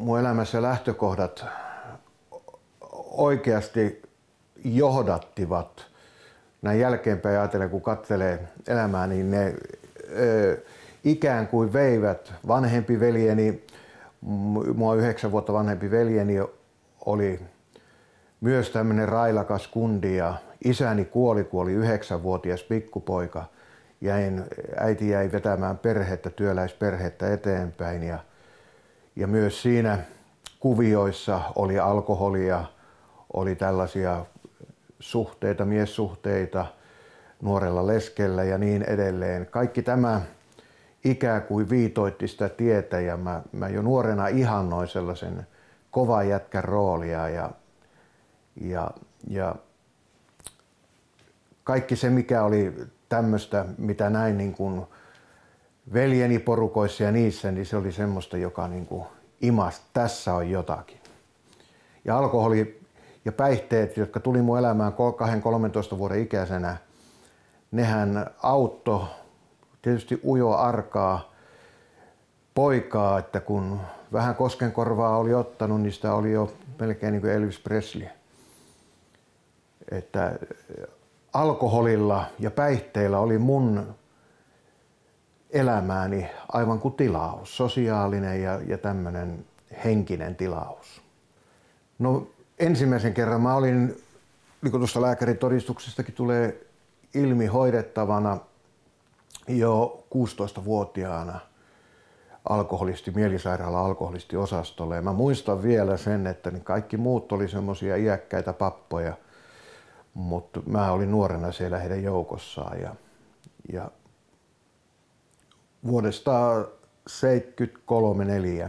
mun elämässä lähtökohdat oikeasti johdattivat näin jälkeenpäin ajatellen, kun katselee elämää, niin ne ö, ikään kuin veivät vanhempi veljeni, mua yhdeksän vuotta vanhempi veljeni oli myös tämmöinen railakas kundi ja isäni kuoli, kun oli yhdeksänvuotias pikkupoika. Jäin, äiti jäi vetämään perhettä, työläisperhettä eteenpäin ja, ja myös siinä kuvioissa oli alkoholia, oli tällaisia suhteita, miessuhteita nuorella leskellä ja niin edelleen. Kaikki tämä ikään kuin viitoitti sitä tietä ja mä, mä jo nuorena ihannoin sellaisen kovan jätkän roolia ja, ja, ja kaikki se mikä oli tämmöistä, mitä näin niin kuin veljeni porukoissa ja niissä, niin se oli semmoista, joka niin kuin imas, tässä on jotakin. Ja alkoholi ja päihteet, jotka tuli mun elämään 2-13 vuoden ikäisenä, nehän autto tietysti ujo arkaa poikaa, että kun vähän koskenkorvaa oli ottanut, niin sitä oli jo melkein niin kuin Elvis Presley. Että alkoholilla ja päihteillä oli mun elämääni aivan kuin tilaus, sosiaalinen ja, ja tämmöinen henkinen tilaus. No ensimmäisen kerran mä olin, niin kuin tuosta lääkärin todistuksestakin tulee ilmi hoidettavana jo 16-vuotiaana alkoholisti, mielisairaala alkoholisti osastolle. Ja mä muistan vielä sen, että kaikki muut oli semmoisia iäkkäitä pappoja, mutta mä olin nuorena siellä heidän joukossaan. Ja, ja vuodesta 73-4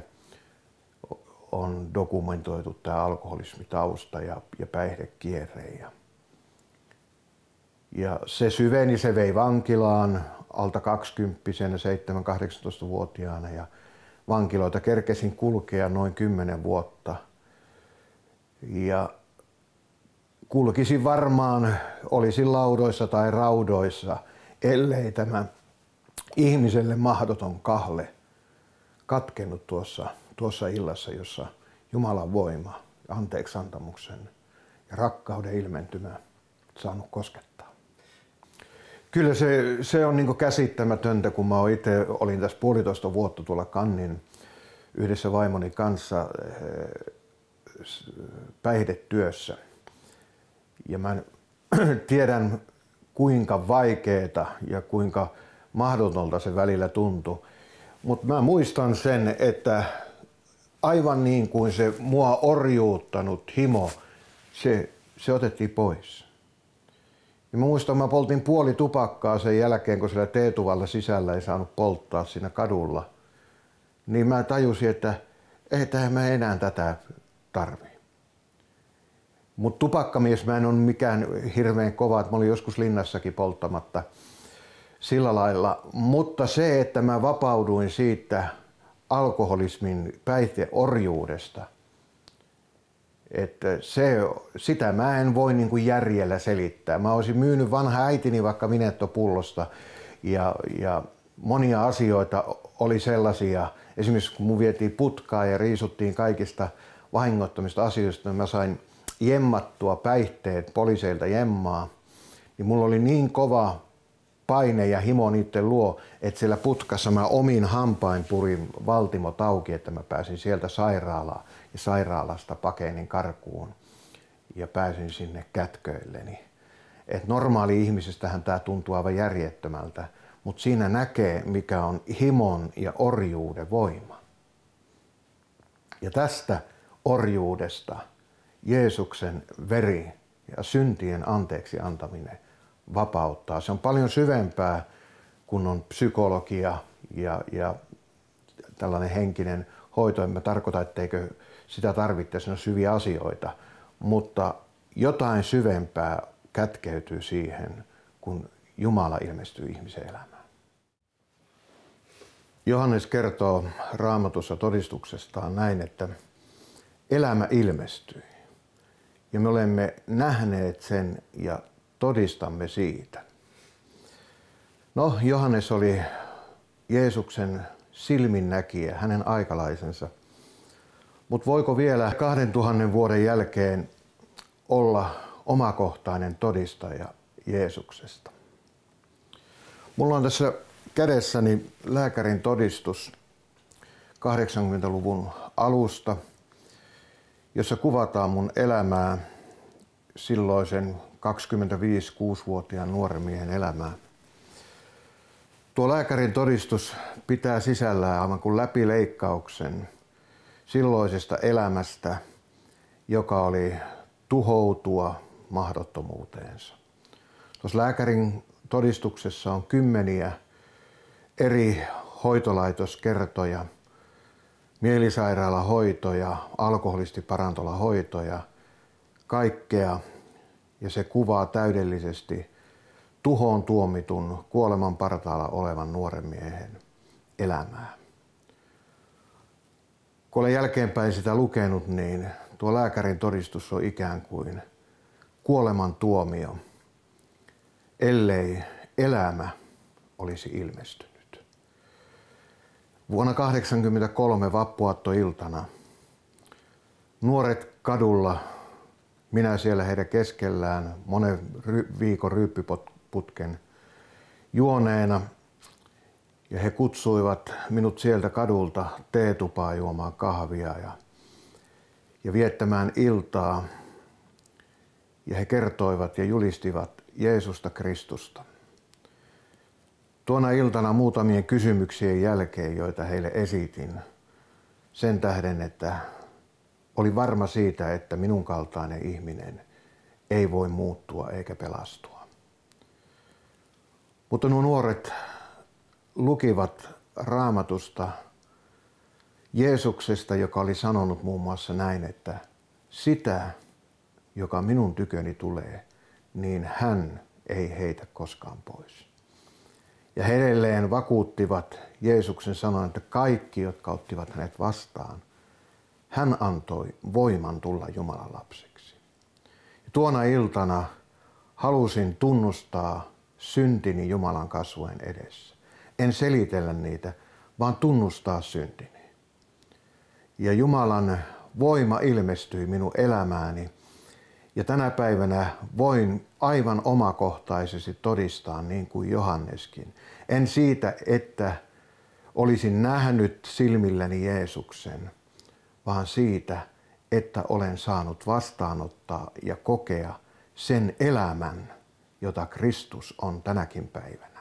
on dokumentoitu tämä alkoholismitausta ja, ja päihdekierre. Ja, ja se syveni, se vei vankilaan alta 20 7-18-vuotiaana ja vankiloita kerkesin kulkea noin 10 vuotta. Ja kulkisin varmaan, olisin laudoissa tai raudoissa, ellei tämä ihmiselle mahdoton kahle katkennut tuossa tuossa illassa, jossa Jumalan voima, anteeksi antamuksen ja rakkauden ilmentymä saanut koskettaa. Kyllä se, se on niin käsittämätöntä, kun mä itse olin tässä puolitoista vuotta tuolla Kannin yhdessä vaimoni kanssa eh, päihdetyössä. Ja mä tiedän kuinka vaikeeta ja kuinka mahdotolta se välillä tuntui. Mutta mä muistan sen, että aivan niin kuin se mua orjuuttanut himo, se, se otettiin pois. Ja mä muistan, mä poltin puoli tupakkaa sen jälkeen, kun siellä teetuvalla sisällä ei saanut polttaa siinä kadulla. Niin mä tajusin, että ei tähän mä enää tätä tarvi. Mutta tupakkamies mä en ole mikään hirveän kova, että mä olin joskus linnassakin polttamatta sillä lailla. Mutta se, että mä vapauduin siitä alkoholismin päihdeorjuudesta. Että se, sitä mä en voi niin kuin järjellä selittää. Mä olisin myynyt vanha äitini vaikka vinettopullosta ja, ja monia asioita oli sellaisia, esimerkiksi kun mun vietiin putkaa ja riisuttiin kaikista vahingottomista asioista, niin mä sain jemmattua päihteet poliiseilta jemmaa, niin mulla oli niin kova paine ja himo niiden luo, että siellä putkassa mä omin hampain purin valtimo auki, että mä pääsin sieltä sairaalaan ja sairaalasta pakenin karkuun ja pääsin sinne kätköilleni. Et normaali ihmisestähän tämä tuntuu aivan järjettömältä, mutta siinä näkee, mikä on himon ja orjuuden voima. Ja tästä orjuudesta Jeesuksen veri ja syntien anteeksi antaminen vapauttaa. Se on paljon syvempää kuin on psykologia ja, ja tällainen henkinen hoito. En mä tarkoita, etteikö sitä tarvittaisi, ne on syviä asioita, mutta jotain syvempää kätkeytyy siihen, kun Jumala ilmestyy ihmisen elämään. Johannes kertoo raamatussa todistuksestaan näin, että elämä ilmestyi. Ja me olemme nähneet sen ja todistamme siitä. No, Johannes oli Jeesuksen silminnäkijä, hänen aikalaisensa. Mutta voiko vielä 2000 vuoden jälkeen olla omakohtainen todistaja Jeesuksesta? Mulla on tässä kädessäni lääkärin todistus 80-luvun alusta, jossa kuvataan mun elämää silloisen 25-6-vuotiaan nuoren miehen elämää. Tuo lääkärin todistus pitää sisällään aivan kuin läpileikkauksen silloisesta elämästä, joka oli tuhoutua mahdottomuuteensa. Tuossa lääkärin todistuksessa on kymmeniä eri hoitolaitoskertoja, mielisairaalahoitoja, alkoholistiparantolahoitoja, kaikkea. Ja se kuvaa täydellisesti tuhoon tuomitun kuoleman partaalla olevan nuoren miehen elämää. Kun olen jälkeenpäin sitä lukenut, niin tuo lääkärin todistus on ikään kuin kuoleman tuomio, ellei elämä olisi ilmestynyt. Vuonna 1983 vappuattoiltana nuoret kadulla, minä siellä heidän keskellään monen viikon ryyppiputken juoneena – ja he kutsuivat minut sieltä kadulta teetupaa juomaan kahvia ja, ja viettämään iltaa. Ja he kertoivat ja julistivat Jeesusta Kristusta. Tuona iltana muutamien kysymyksien jälkeen, joita heille esitin, sen tähden, että oli varma siitä, että minun kaltainen ihminen ei voi muuttua eikä pelastua. Mutta nuo nuoret lukivat raamatusta Jeesuksesta, joka oli sanonut muun muassa näin, että sitä, joka minun tyköni tulee, niin hän ei heitä koskaan pois. Ja he edelleen vakuuttivat Jeesuksen sanon, että kaikki, jotka ottivat hänet vastaan, hän antoi voiman tulla Jumalan lapseksi. Ja tuona iltana halusin tunnustaa syntini Jumalan kasvojen edessä en selitellä niitä, vaan tunnustaa syntini. Ja Jumalan voima ilmestyi minun elämääni. Ja tänä päivänä voin aivan omakohtaisesti todistaa niin kuin Johanneskin. En siitä, että olisin nähnyt silmilläni Jeesuksen, vaan siitä, että olen saanut vastaanottaa ja kokea sen elämän, jota Kristus on tänäkin päivänä.